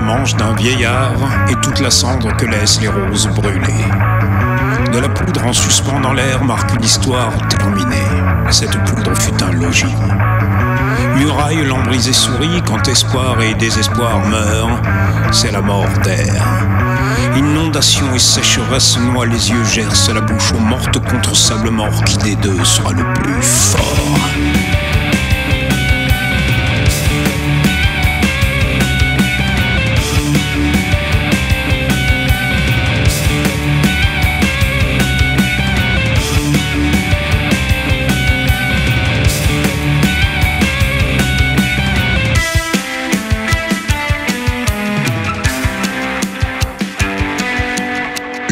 manche d'un vieillard et toute la cendre que laissent les roses brûlées. De la poudre en suspens dans l'air marque une histoire terminée. Cette poudre fut un logis. Muraille, l'embrise et souris quand espoir et désespoir meurent, c'est la mort d'air. Inondation et sécheresse noient les yeux, gercent la bouche aux mortes contre sable mort qui des deux sera le plus fort.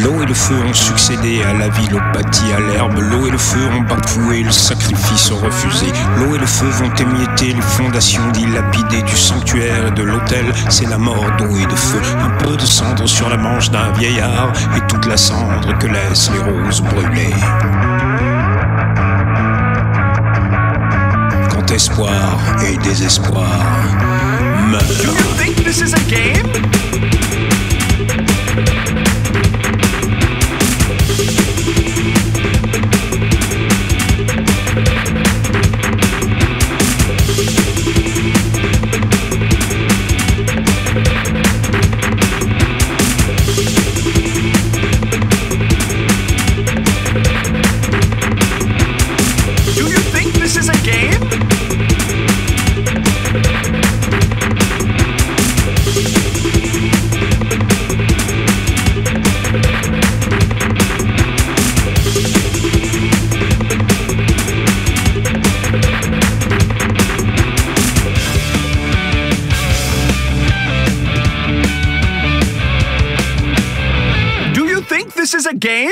L'eau et le feu ont succédé à la ville, au à l'herbe. L'eau et le feu ont bafoué le sacrifice refusé. L'eau et le feu vont émietter les fondations dilapidées du sanctuaire et de l'autel. C'est la mort d'eau et de feu. Un peu de cendre sur la manche d'un vieillard et toute la cendre que laissent les roses brûlées. Quand espoir et désespoir meurent. This is a game?